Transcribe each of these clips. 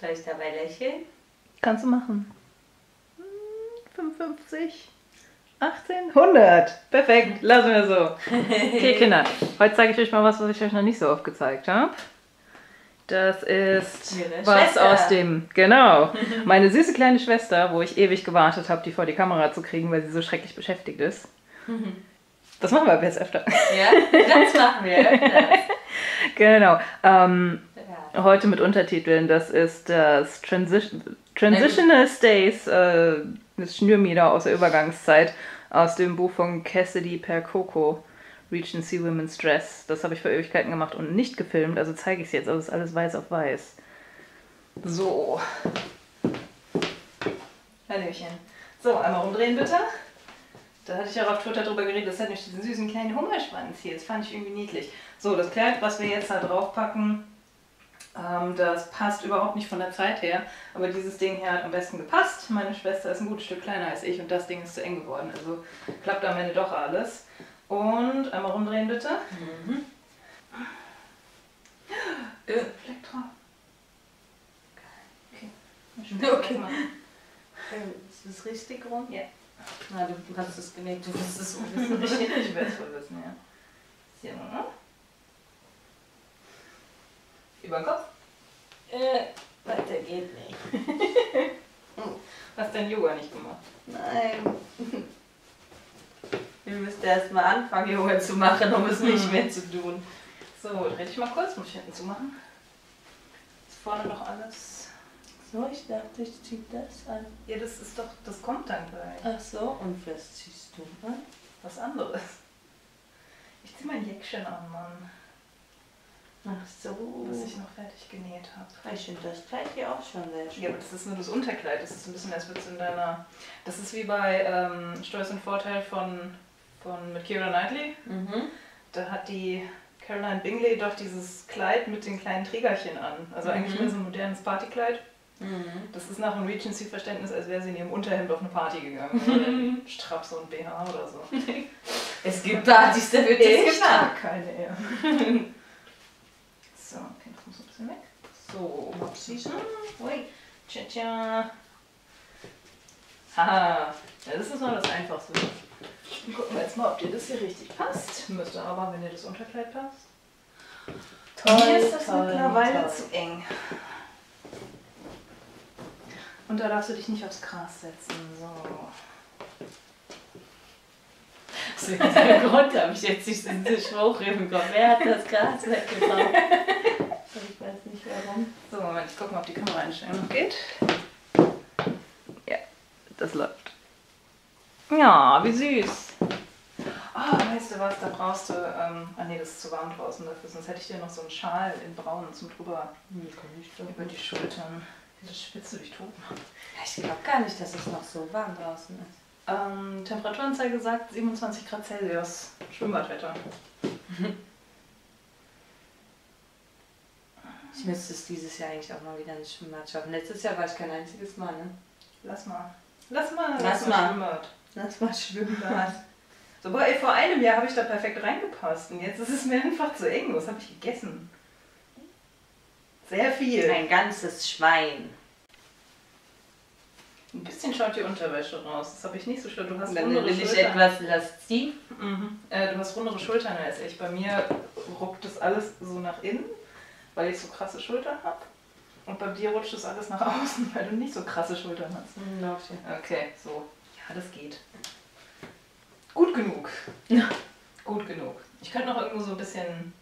Soll ich dabei lächeln? Kannst du machen. Hm, 55, 18, 100. Perfekt, lassen wir so. Okay, Kinder, heute zeige ich euch mal was, was ich euch noch nicht so oft gezeigt habe. Das ist Ihre was Schwester. aus dem, genau, meine süße kleine Schwester, wo ich ewig gewartet habe, die vor die Kamera zu kriegen, weil sie so schrecklich beschäftigt ist. Das machen wir aber jetzt öfter. Ja, das machen wir öfters. genau. Ähm. Heute mit Untertiteln. Das ist das Transition, Transitional Stays, äh, das Schnürmieder aus der Übergangszeit aus dem Buch von Cassidy Percoco, Regency Women's Dress. Das habe ich vor Ewigkeiten gemacht und nicht gefilmt, also zeige ich es jetzt. Also ist alles weiß auf weiß. So. Hallöchen. So, einmal umdrehen bitte. Da hatte ich ja auf Twitter drüber geredet, das hat nämlich diesen süßen kleinen Hummerschwanz hier. Das fand ich irgendwie niedlich. So, das Kleid, was wir jetzt da drauf packen, ähm, das passt überhaupt nicht von der Zeit her, aber dieses Ding hier hat am besten gepasst. Meine Schwester ist ein gutes Stück kleiner als ich und das Ding ist zu eng geworden. Also klappt am Ende doch alles. Und einmal rumdrehen bitte. Äh, Fleck drauf. Okay. Okay. okay. Ist das richtig rum? Ja. Na, du hast es genäht, du wirst es so wissen. ich werde es wohl wissen, ja. So. Über den Kopf. äh, weiter geht nicht. Hast dein Yoga nicht gemacht? Nein. Wir müssten erst mal anfangen, Yoga zu machen, um es nicht mehr zu tun. So, dreh dich mal kurz, muss ich hinten zumachen. Ist vorne noch alles. So, ich dachte, ich zieh das an. Ja, das ist doch, das kommt dann gleich. Ach so, und was ziehst du an? Was anderes. Ich zieh mein Jäckchen an, Mann. Ach so. Was ich noch fertig genäht habe. Ich finde das Kleid hier auch schon sehr schön. Ja, aber das ist nur das Unterkleid. Das ist ein bisschen, als würdest du in deiner. Das ist wie bei ähm, Stolz und Vorteil von, von mit Keira Knightley. Mhm. Da hat die Caroline Bingley doch dieses Kleid mit den kleinen Trägerchen an. Also eigentlich Mhm. mehr so ein modernes Partykleid. Mhm. Das ist nach dem Regency-Verständnis, als wäre sie in ihrem Unterhemd auf eine Party gegangen. In Straps und BH oder so. Es gibt Partys, da wird gibt gemacht. keine eher. so, okay, das muss ein bisschen weg. So, Mopsischen. Ui, tja, tja. Haha, ja, das ist mal das Einfachste. Dann gucken wir jetzt mal, ob dir das hier richtig passt. Müsste aber, wenn dir das Unterkleid passt. Toll, Mir ist das toll, mittlerweile toll. zu eng. Und da darfst du dich nicht aufs Gras setzen. So. Aus welchem Grund habe ich jetzt diesen Spruch im Kopf? Wer hat das Gras weggebracht? Ich weiß nicht warum. So, Moment, ich gucke mal, ob die Kameraeinstellung noch geht. Ja, das läuft. Ja, wie süß. Ah, weißt du was, da brauchst du, ähm, ah nee, das ist zu warm draußen dafür, sonst hätte ich dir noch so einen Schal in braun zum drüber Hm, doch. über die Schultern. Das du dich tot. Ich glaube gar nicht, dass es noch so warm draußen ist. Ähm, Temperaturanzeige sagt 27 Grad Celsius. Schwimmbadwetter. Ich müsste es dieses Jahr eigentlich auch mal wieder ins Schwimmbad schaffen. Letztes Jahr war ich kein einziges Mal, ne? Lass mal. Lass mal. Lass mal. Schwimmbad. Das war Schwimmbad. So, boah, ey, vor einem Jahr habe ich da perfekt reingepasst und jetzt ist es mir einfach zu eng. Was habe ich gegessen? Sehr viel. Ein ganzes Schwein. Ein bisschen schaut die Unterwäsche raus. Das habe ich nicht so schlimm. Du hast Wenn rundere will ich Schultern. etwas lasziv. Mhm. Äh, du hast rundere Schultern als ich. Bei mir ruckt das alles so nach innen, weil ich so krasse Schultern habe. Und bei dir rutscht das alles nach außen, weil du nicht so krasse Schultern hast. Okay, so. Ja, das geht. Gut genug. Gut genug. Ich könnte noch irgendwo so ein bisschen.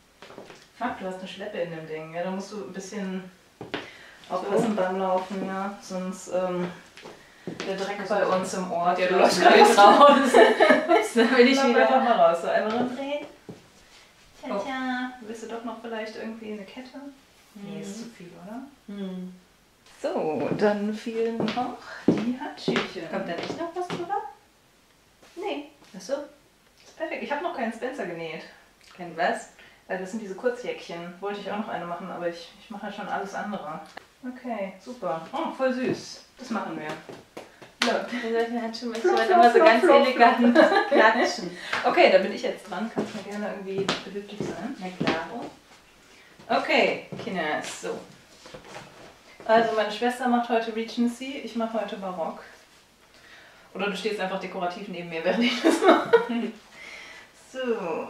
Fuck, du hast eine Schleppe in dem Ding. Ja, da musst du ein bisschen aufpassen beim Laufen, ja. Sonst ähm, der Dreck bei uns im Ort. Ja, du läufst gerade raus. da bin ich Lauf wieder. einfach mal raus. So, einmal rumdrehen. Tja, Oh. tja. Willst du doch noch vielleicht irgendwie eine Kette? Nee, ist zu viel, oder? Hm. So, dann fehlen noch die Handschüchen. Kommt da nicht noch was drüber? Nee, Achso. ist perfekt. Ich habe noch keinen Spencer genäht. Kein was? Weil das sind diese Kurzjäckchen. Wollte ich auch noch eine machen, aber ich, ich mache ja schon alles andere. Okay, super. Oh, voll süß. Das machen wir. Ja. Wir sollten halt schon Fluff, so immer so fluff, ganz elegant klatschen. Okay, da bin ich jetzt dran. Kannst mir gerne irgendwie behilflich sein. Na klar. Okay, Kinder, so. Also meine Schwester macht heute Regency, ich mache heute Barock. Oder du stehst einfach dekorativ neben mir, während ich das mache. so.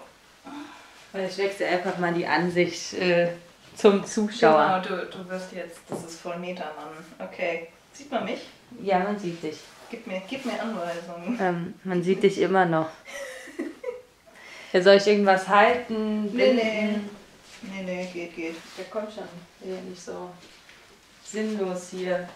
Weil ich wechsle einfach mal die Ansicht äh, zum Zuschauer. Genau, du, du wirst jetzt, das ist voll Meter, Mann. Okay. Sieht man mich? Ja, man sieht dich. Gib mir, gib mir Anweisungen. Ähm, man sieht dich immer noch. Ja, soll ich irgendwas halten? Nee, nee. Nee, nee, geht, geht. Der kommt schon. Ja, nicht so sinnlos hier.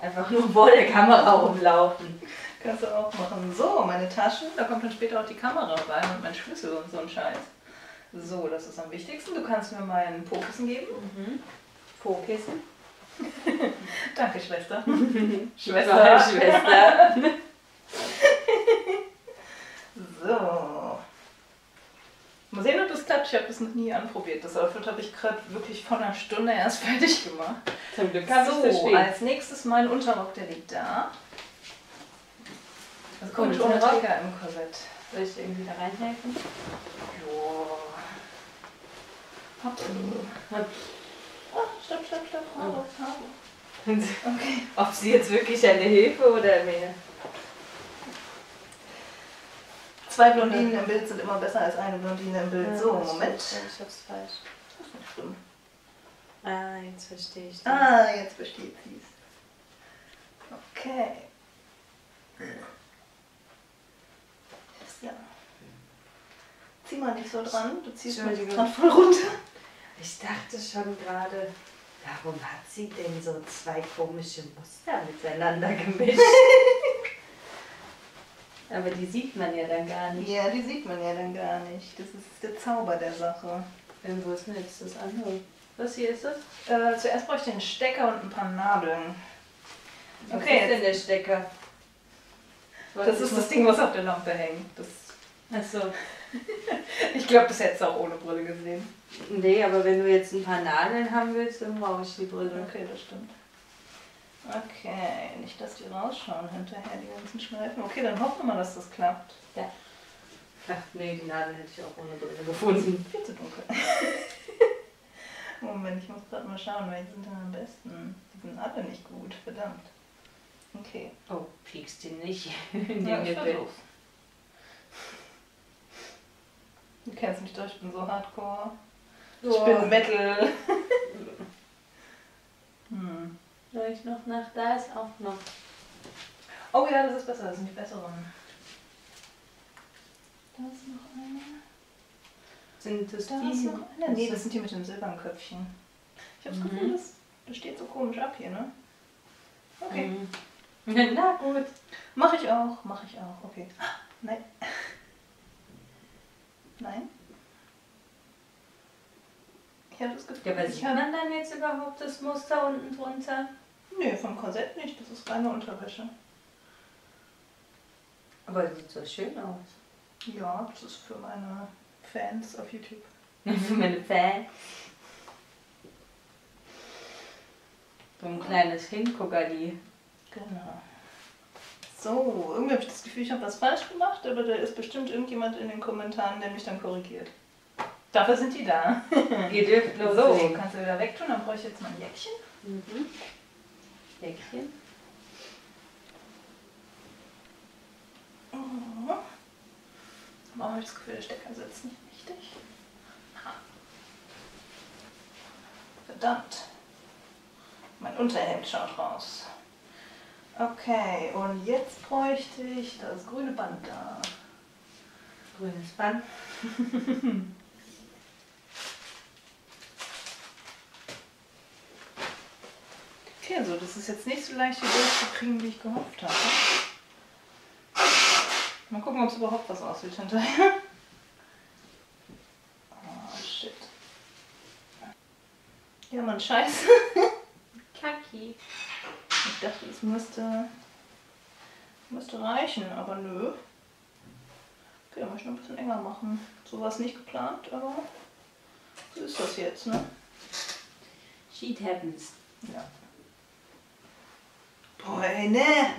Einfach nur vor der Kamera rumlaufen. Kannst du auch machen. So, meine Taschen, da kommt dann später auch die Kamera rein und mein Schlüssel und so ein Scheiß. So, das ist am wichtigsten. Du kannst mir meinen Po-Kissen geben. Mhm. Po-Kissen. Danke, Schwester. Schwester. Schwester. so. Mal sehen, ob das klappt. Ich habe das noch nie anprobiert. Das Outfit habe ich gerade wirklich vor einer Stunde erst fertig gemacht. Zum Glück so, verstehen. als nächstes mein Unterrock, der liegt da. Also komisch ohne? Träger im Korsett. Soll ich irgendwie da reinhelfen? Joa. Hopp. Oh, stopp, stopp, stopp. Haare, Haare. Okay. Ob sie jetzt wirklich eine Hilfe oder mehr? Zwei Blondinen im Bild sind immer besser als eine Blondine im Bild. So, das Moment. Ich hab's falsch. Das ist nicht schlimm. Ah, jetzt verstehe ich. das. Ah, jetzt besteht sie es. Okay. Ja. Zieh mal nicht so dran, du ziehst mich gerade voll runter. Ich dachte schon gerade, warum hat sie denn so zwei komische Muster miteinander gemischt? Aber die sieht man ja dann gar nicht. Ja, die sieht man ja dann gar nicht. Das ist der Zauber der Sache. Ähm, wo ist denn jetzt das andere? Was hier ist das? Äh, zuerst brauche ich den Stecker und ein paar Nadeln. Was Okay, ist denn der Stecker? Das ist das Ding, was auf der Lampe hängt. Das, Achso. ich glaube, das hättest du auch ohne Brille gesehen. Nee, aber wenn du jetzt ein paar Nadeln haben willst, dann brauche ich die Brille. Okay, das stimmt. Okay, nicht, dass die rausschauen hinterher, die ganzen Schleifen. Okay, dann hoffen wir mal, dass das klappt. Ach nee, die Nadel hätte ich auch ohne Brille gefunden. Viel zu dunkel. Moment, ich muss gerade mal schauen, welche sind denn am besten? Die sind alle nicht gut, verdammt. Okay. Oh, piekst die nicht in Ja, ich Nippel. Du kennst mich doch, ich bin so hardcore. Ich bin Metal. hm. Soll ich noch nach? Da ist auch noch. Oh ja, das ist besser, das sind die besseren. Da ist noch eine. Sind das Da die? ist noch eine. Nee, das sind die mit dem silbernen Köpfchen. Ich habe das Mhm. Gefühl, das, das steht so komisch ab hier, ne? Okay. Mhm. Na gut. Mach ich auch, mach ich auch. Okay. Nein. Nein. Ich habe das Gefühl, Ja, aber sieht man dann jetzt überhaupt das Muster unten drunter? Nee, vom Korsett nicht. Das ist reine Unterwäsche. Aber sieht so schön aus. Ja, das ist für meine Fans auf YouTube. Für meine Fans. So ein kleines Hinguckerli. Genau. So, irgendwie habe ich das Gefühl, ich habe was falsch gemacht, aber da ist bestimmt irgendjemand in den Kommentaren, der mich dann korrigiert. Dafür sind die da. Ihr dürft So, loslegen. kannst du wieder wegtun, dann brauche ich jetzt mein Jäckchen. Mhm. Päckchen. Mhm. Warum habe ich das Gefühl, der Stecker sitzt nicht richtig? Verdammt. Mein Unterhemd schaut raus. Okay, und jetzt bräuchte ich das grüne Band da. Grünes Band. Okay, also das ist jetzt nicht so leicht hier durchzukriegen, wie ich gehofft habe. Mal gucken, ob es überhaupt was aussieht hinterher. Oh, shit. Ja, man, scheiße. Kaki. Ich dachte, es müsste, müsste reichen, aber nö. Okay, dann muss ich noch ein bisschen enger machen. So war es nicht geplant, aber so ist das jetzt, ne? Sheet happens. Ja. Ne?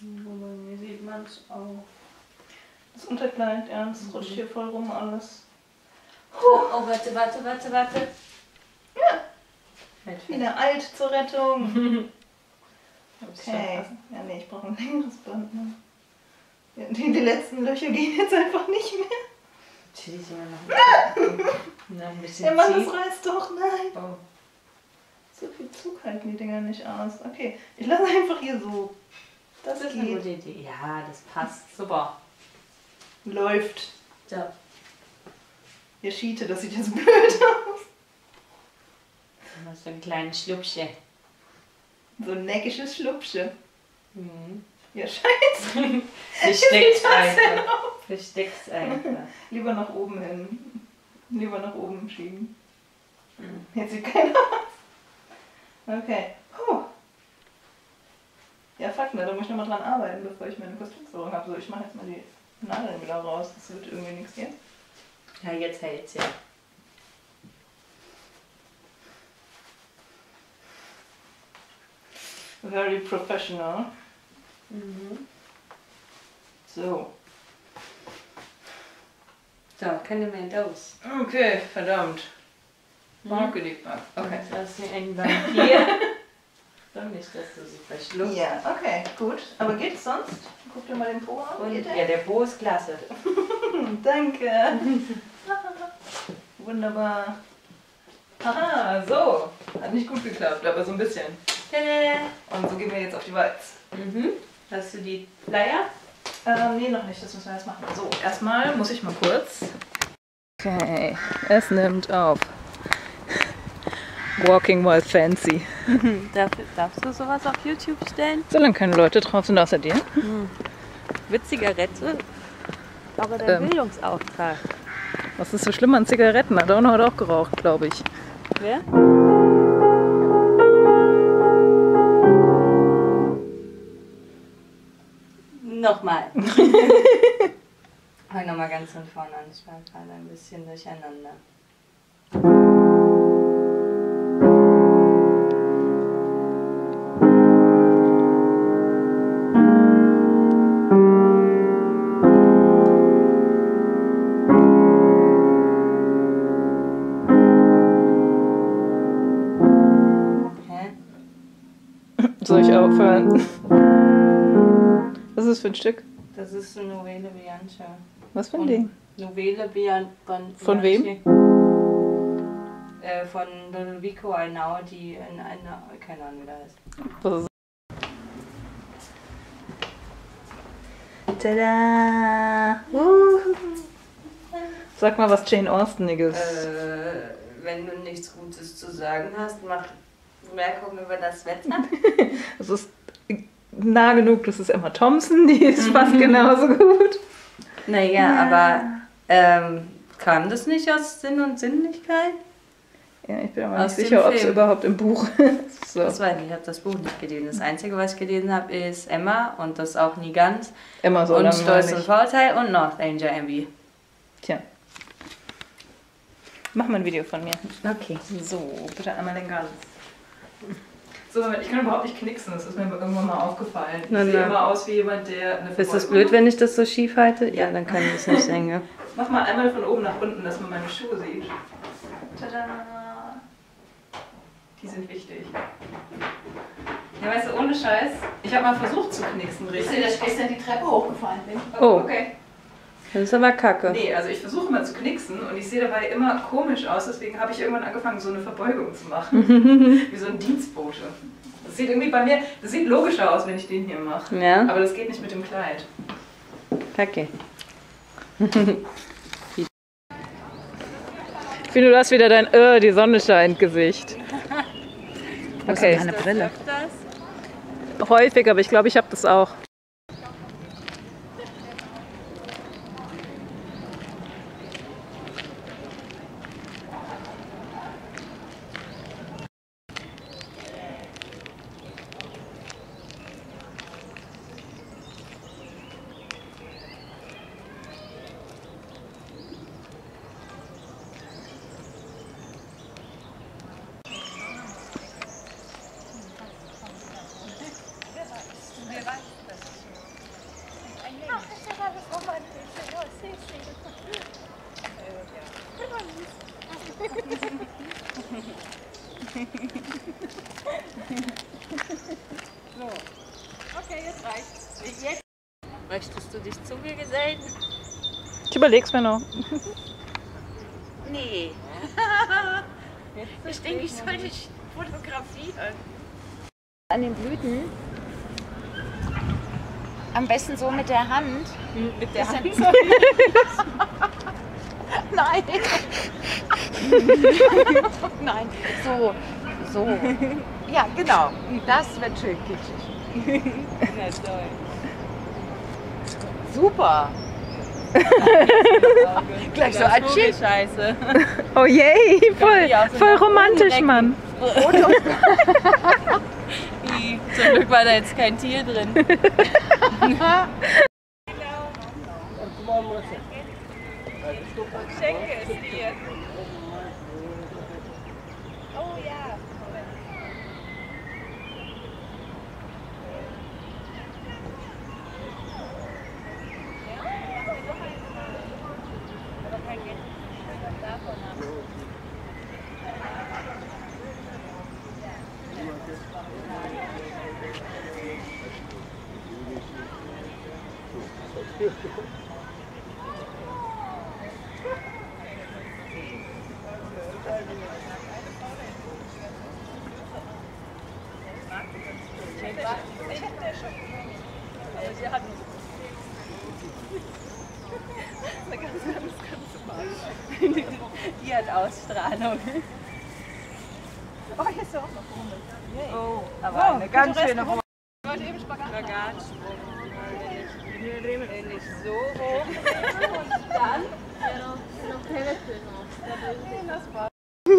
Aber mir sieht man es auch. Das Unterkleid, ja, das rutscht hier voll rum alles. Oh, warte, warte, warte, warte. Ja, Halt wieder alt zur Rettung. Okay. Ja, nee, ich brauche ein längeres Band. Ne? Die, die letzten Löcher gehen jetzt einfach nicht mehr. Sind wir noch ein Na, ein bisschen Ja, Mann, das reißt doch. Nein. Oh. So viel Zug halten die Dinger nicht aus. Okay, ich lasse einfach hier so. Das, Das ist eine gute Idee. Ja, das passt. Super. Läuft. So. Ihr Schiete, das sieht jetzt blöd aus. Dann hast du einen kleinen Schlupsche. So ein neckisches Schlupsche. Mhm. Ja, scheiße. Denn einfach. Versteckt einfach. Lieber nach oben hin. Lieber nach oben schieben. Mhm. Jetzt sieht keiner was. Okay. Puh. Ja, fuck, ne, da muss ich nochmal dran arbeiten, bevor ich meine Kostümführung habe. So, ich mache jetzt mal die Nadeln wieder raus. Das wird irgendwie nichts jetzt. Ja, jetzt hält's ja. Very professional. Mhm. So. So, keine mehr los. Okay, verdammt. Marketing. Okay. Das ist ein Vampir. Doch nicht, dass du sie verschluckst. Ja, okay, gut. Aber geht's sonst? Guck dir mal den Po an. Und ja, der Po ist klasse. Danke. Wunderbar. Haha, so. Hat nicht gut geklappt, aber so ein bisschen. Und so gehen wir jetzt auf die Walz. Mhm. Hast du die Flyer? Ähm, nee, noch nicht. Das müssen wir jetzt machen. So, erstmal muss ich mal kurz. Okay, es nimmt auf. Walking while fancy. Darf, darfst du sowas auf YouTube stellen? Solange keine Leute drauf sind außer dir. Mit Zigarette? Aber der Ähm. Bildungsauftrag. Was ist so schlimm an Zigaretten? Hat auch noch auch geraucht, glaube ich. Wer? Nochmal. Fang nochmal ganz von vorne an. Ich war gerade ein bisschen durcheinander. Soll ich aufhören? Was ist das für ein Stück? Das ist eine Novele Bianca. Was für ein Ding? Novele Bian von, wem? Äh, von Ludovico Einaudi in einer, keine Ahnung wie der heißt. Ist Tada! Sag mal was Jane Austeniges. Äh, wenn du nichts Gutes zu sagen hast, mach Bemerkungen über das Wetter. Es ist nah genug, das ist Emma Thompson, die ist fast genauso gut. Naja, aber ähm, kam das nicht aus Sinn und Sinnlichkeit? Ja, ich bin aber Aus nicht sicher, ob es überhaupt im Buch ist. So. Das weiß ich, ich habe das Buch nicht gelesen. Das Einzige, was ich gelesen habe, ist Emma und das auch nie ganz. Immer so und Stolz und. Vorteil und North Angel Envy. Tja. Mach mal ein Video von mir. Okay. So, bitte einmal den Ganz. So, ich kann überhaupt nicht knicksen, das ist mir irgendwann mal aufgefallen. Ich sehe immer aus wie jemand, der eine Ist das blöd, macht. wenn ich das so schief halte? Ja, dann kann ich das nicht sehen. Ja. Mach mal einmal von oben nach unten, dass man meine Schuhe sieht. Tada! Die sind wichtig. Ja, weißt du, ohne Scheiß, ich habe mal versucht zu knicksen, Wisst richtig? ihr, dass ich gestern die Treppe hochgefallen bin? Oh. Okay. Das ist aber kacke. Nee, also ich versuche mal zu knicksen und ich sehe dabei immer komisch aus, deswegen habe ich irgendwann angefangen, so eine Verbeugung zu machen. Wie so ein Dienstbote. Das sieht irgendwie bei mir, das sieht logischer aus, wenn ich den hier mache. Ja, Aber das geht nicht mit dem Kleid. kacke. Ich finde, du hast wieder dein äh, die Sonne scheint Gesicht. Okay, Eine Brille. häufig, aber ich glaube, ich habe das auch. Ich überleg's mir noch. Nee. ich denke, ich soll dich fotografieren. An den Blüten. Am besten so mit der Hand. Mit der Hand. Nein. Nein. So. So. Ja, genau. Das wird schön kitschig. Na toll. Super. Gleich so ein Schild. Scheiße. Oh yay, voll, voll romantisch. Mann. Zum Glück war da jetzt kein Tier drin. Schenke Die hat Ausstrahlung. Oh, hier ist auch noch Oh, aber eine ganz schöne Runde. Wenn ich so hoch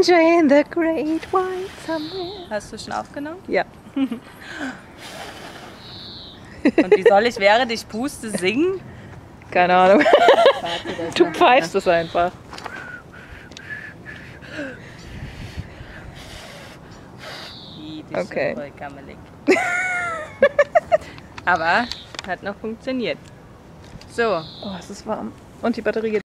Jane the Great White Somewhere. Hast du schon aufgenommen? Ja. Und wie soll ich während ich puste singen? Keine Ahnung. Du pfeifst es einfach. Okay. Aber hat noch funktioniert. So, Oh, es ist warm. Und die Batterie geht.